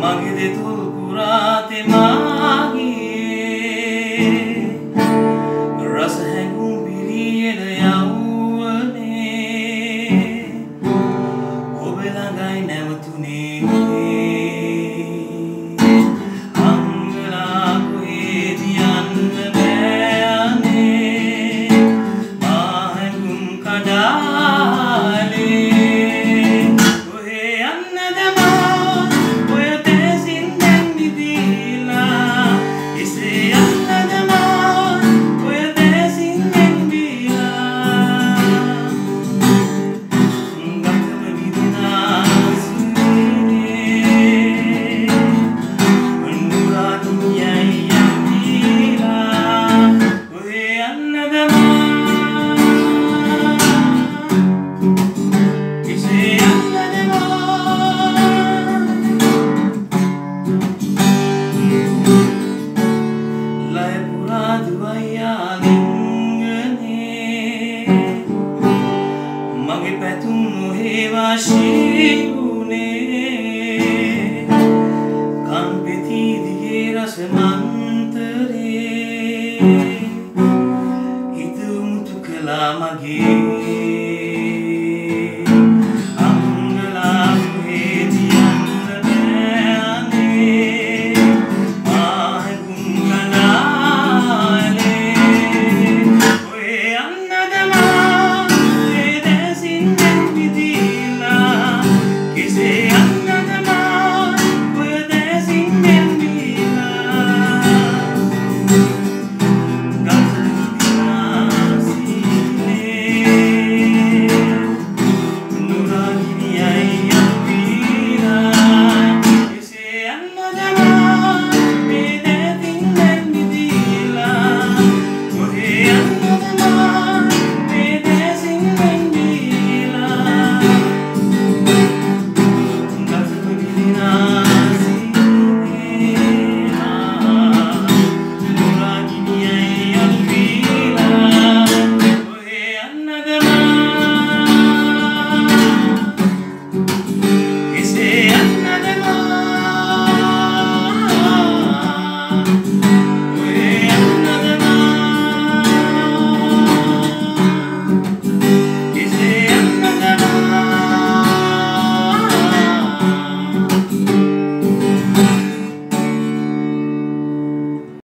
මගේ දෙතුල් පුරා තෙමාගේ ළඟයි නැවතුනේ. අංගලා කොහෙද යන්න බෑ අනේ. මා හැඟුම් මදුවයියා නිංගනේ මගේ පැතුම් නොහේවා ශීවුනේ. කම්පෙතිී දිගේ රස මන්තරේ. හිතුමුතු කලා මගේ time.